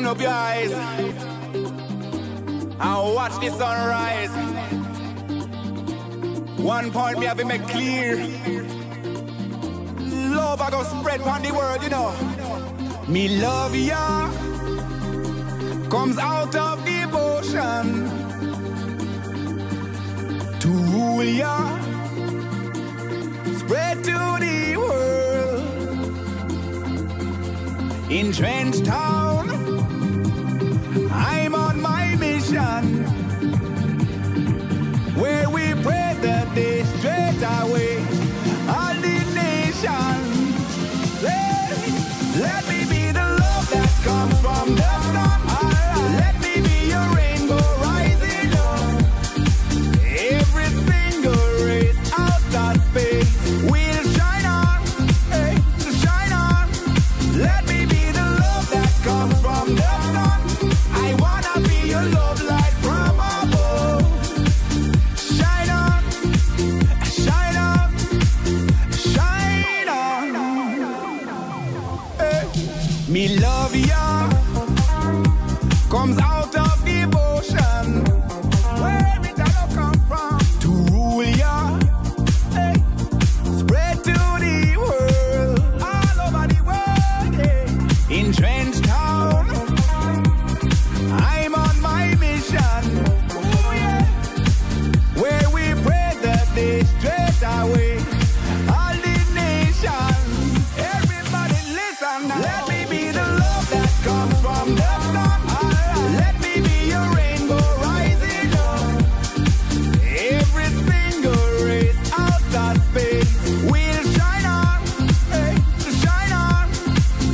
Open up your eyes and watch the sunrise. One point me have to make clear. Love I go spread on the world, you know. Me love ya comes out of devotion to rule ya, spread to the world in Trench Town. Me love ya comes out.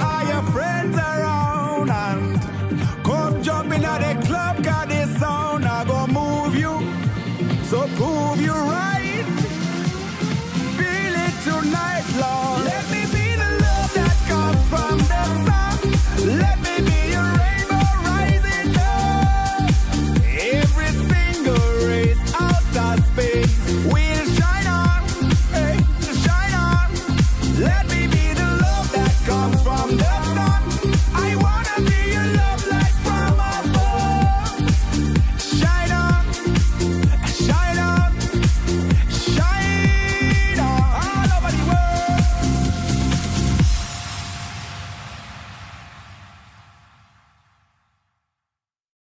all your friends around and come jump the club, sound. I go move you, so prove you right. Feel it tonight, love.